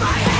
my